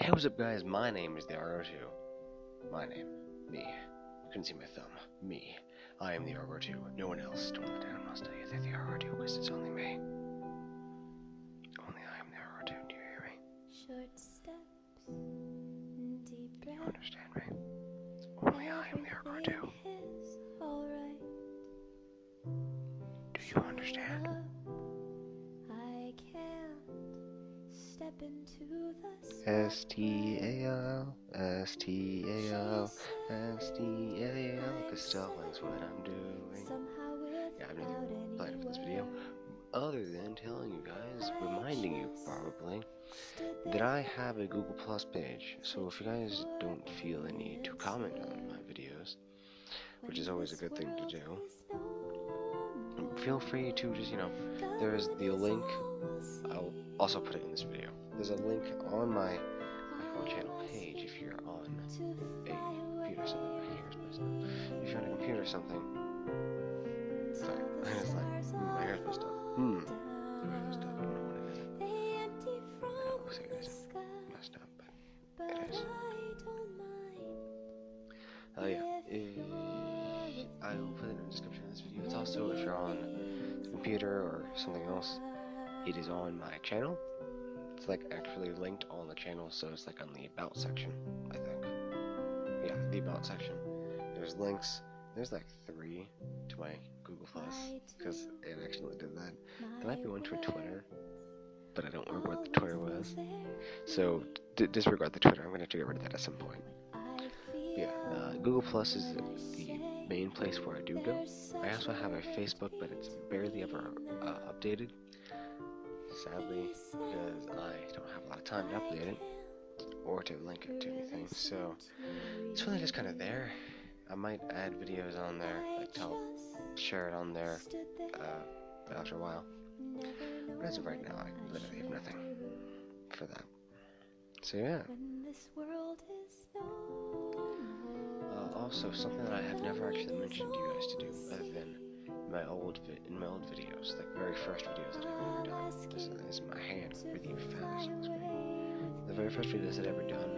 Hey, what's up, guys? My name is the RO2. My name, me. You couldn't see my thumb. Me. I am the RO2. No one else. Don't let tell you they're the RO2 because it's only me. Only I am the RO2. Do you hear me? Short steps, deep Do you understand me? Only I am the RO2. Everything alright. Do you understand? S T A L S T A L S T A L Castellan's what I'm doing. Yeah, I've never without any played for this video. Other than telling you guys, reminding you probably, that I have a Google Plus page. So if you guys don't feel the need to comment on my videos, which is always a good thing to do, is feel free to just, you know, there is the link. I'll also put it in this video. There's a link on my, my whole channel page if you're on a computer something. My hair's messed up. If you're on a computer or something, sorry, it's like, hmm, my hair's messed up. Hmm, my hair's messed up. I don't know what it is. From looks like it is. Messed up, but it is. I. Oh yeah, uh, I will put it in the description of this video. It's also if you're on the computer or something else, it is on my channel. It's like actually linked on the channel, so it's like on the about section, I think. Yeah, the about section. There's links. There's like three to my Google Plus because it actually did that. There might be one to a Twitter, but I don't remember what the Twitter was. So d- disregard the Twitter. I'm gonna have to get rid of that at some point. Yeah, uh, Google Plus is the, the main place where I do go. I also have a Facebook, but it's barely ever uh, updated. Sadly, because I don't have a lot of time to update it or to link it to anything. So it's really just kind of there. I might add videos on there, like I'll share it on there uh, after a while. But as of right now, I literally have nothing for that. So yeah. Uh, also, something that I have never actually mentioned to you guys to do, other than my old in my old videos, like very first videos that I've ever done. This is, this is my hand really fast the very first videos that I've ever done,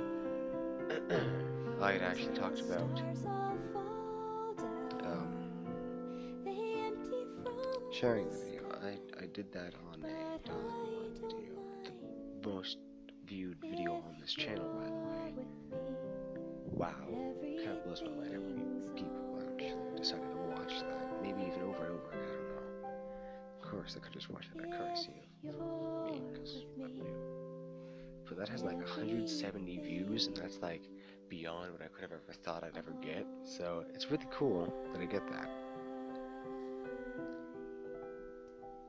I had actually talked about um, sharing the video. I, I did that on a One video, the most viewed video on this channel, by the way. Wow, kind of blows my mind how many people decided to watch that. Maybe even over and over again, I don't know. Of course, I could just watch it at courtesy of me, because I'm new. But that has like 170 views, and that's like beyond what I could have ever thought I'd ever get. So it's really cool that I get that.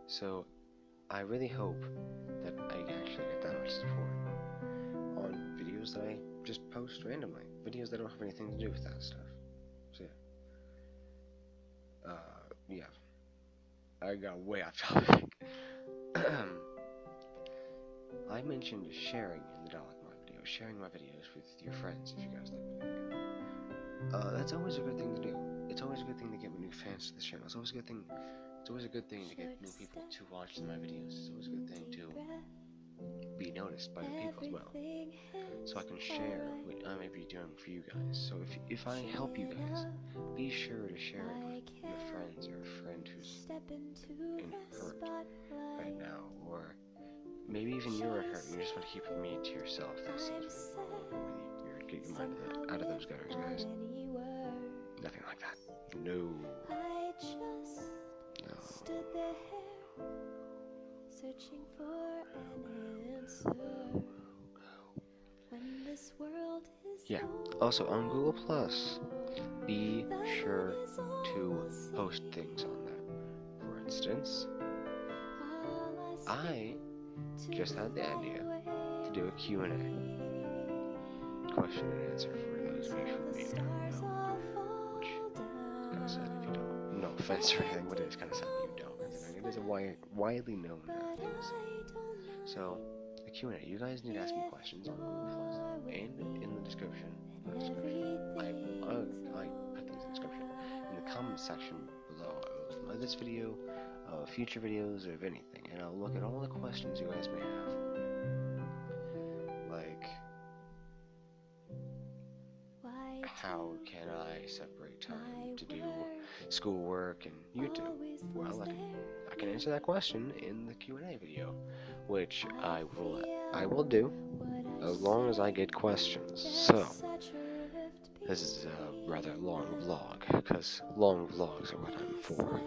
So I really hope that I actually get that much support on videos that I just post randomly. Videos that don't have anything to do with that stuff. So yeah. Uh, yeah. I got way off topic. I mentioned sharing in the Dalek Mod video, sharing my videos with your friends if you guys like the video. Uh, that's always a good thing to do. It's always a good thing to get new fans to this channel. It's always a good thing. It's always a good thing to get new people to watch my videos. It's always a good thing to noticed by the people as well. So I can share what I may be doing for you guys. So if if I help you guys, be sure to share it with your friends or a friend who's in hurt right now, or maybe even you're hurt and you just want to keep me to yourself. That sounds really wrong you. You're getting your mind out of, those gutters, guys. Nothing like that. No. I just No. stood there, searching for an Yeah. Also on Google Plus, be sure to all the same. post things on there. For instance, I just had the idea to do a Q&A, question and answer for those of you who the maybe don't know. Which fall Kind of sad if you don't. No offense or anything, but it is kind of sad that you don't. It is a wi- widely known thing to say. I don't know So, a Q&A. You guys need to ask me questions on Google Plus and in the description. In the description I oh, will uh, put things in the description in the comment section below of this video, uh, future videos, or of anything, and I'll look at all the questions you guys may have. Like, how can I separate time to do? Schoolwork and YouTube? Well, I can, I can answer that question in the Q&A video, which I will I will do as long as I get questions. So, this is a rather long vlog because long vlogs are what I'm for.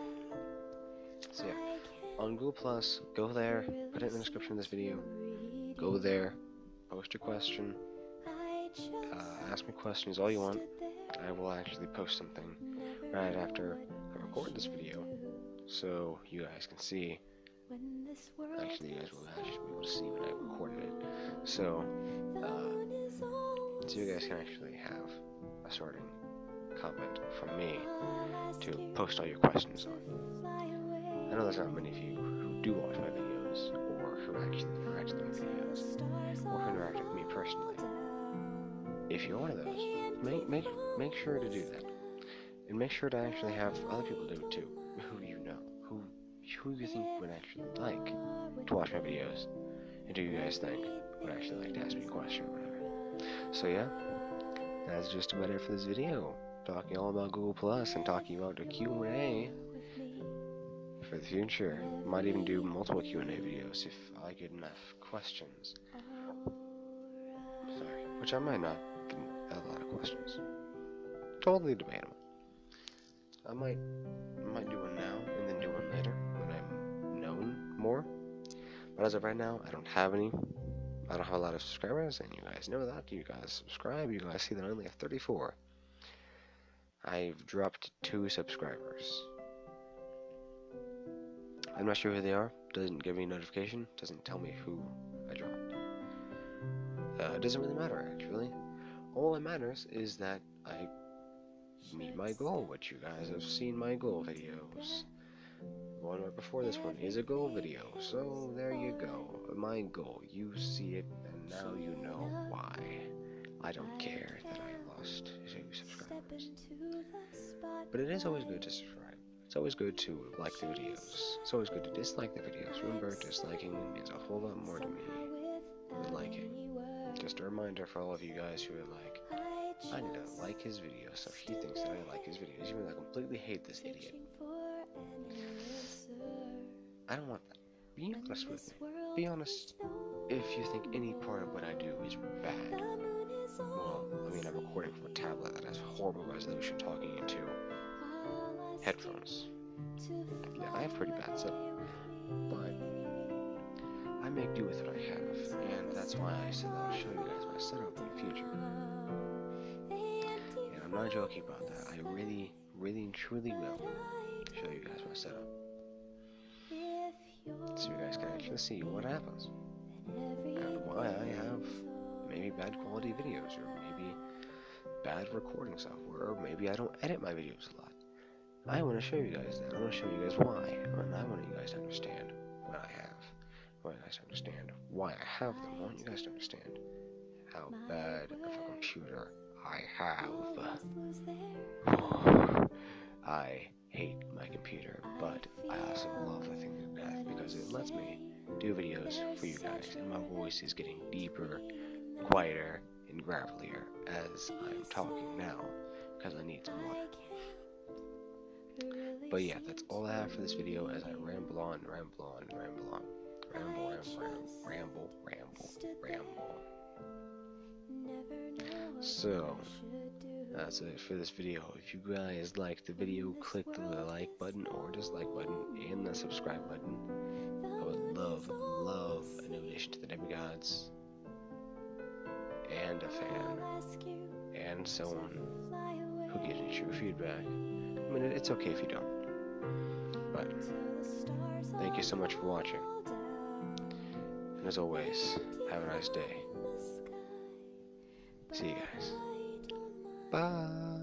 So yeah, on Google Plus, go there, put it in the description of this video. Go there, post your question, uh, ask me questions all you want. I will actually post something right after I record this video, so you guys can see. Actually, you guys will actually be able to see when I recorded it. So, uh, so you guys can actually have a sorting comment from me to post all your questions on. I know there's not many of you who do watch my videos, or who actually interact with my videos, or who interact with me personally. If you're one of those, make make make sure to do that, and make sure to actually have other people do it too, who you know, who who you think would actually like to watch my videos, and do you guys think would actually like to ask me a question or whatever. So yeah, that's just about it for this video. Talking all about Google Plus and talking about the Q&A for the future. Might even do multiple Q&A videos if I get enough questions. Sorry, which I might not get a lot of questions. Totally debatable. I might, I might do one now and then do one later when I'm known more. But as of right now, I don't have any. I don't have a lot of subscribers, and you guys know that. You guys subscribe. You guys see that I only have 34. I've dropped two subscribers. I'm not sure who they are. Doesn't give me a notification. Doesn't tell me who I dropped. Uh, it doesn't really matter, actually. All that matters is that I meet my goal, which you guys have seen my goal videos. One right before this one is a goal video, so there you go. My goal. You see it, and now you know why. I don't care that I lost two subscribers. But it is always good to subscribe. It's always good to like the videos. It's always good to dislike the videos. Remember, disliking means a whole lot more to me than liking. Just a reminder for all of you guys who are like, I to like his videos so he thinks that I like his videos, even though I completely hate this idiot. I don't want that. Be honest with me. Be honest if you think any part of what I do is bad. Well, I mean, I'm recording from a tablet that has horrible resolution talking into headphones. Yeah, I have pretty bad setup, but I make do with what I have, and that's why I said that I'll show you guys my setup in the future. I'm not joking about that. I really, really and truly will show you guys my setup. So you guys can actually see what happens. And why I have maybe bad quality videos, or maybe bad recording software, or maybe I don't edit my videos a lot. I want to show you guys that. I want to show you guys why. And I want you guys to understand what I have. I want you guys to understand why I have them. I want you guys to understand how bad of a computer I have. I hate my computer, but I also love the thing to death because it lets me do videos for you guys, and my voice is getting deeper, quieter, and gravelier as I'm talking now because I need some water. But yeah, that's all I have for this video as I ramble on, ramble on, ramble on. Ramble, ramble, ramble, ramble, ramble. So, that's it for this video. If you guys liked the video, click the like button or dislike button and the subscribe button. I would love, love a donation to the demigods and a fan and so on who gives me true feedback. I mean, it's okay if you don't. But thank you so much for watching. And as always, have a nice day. See you guys. Bye.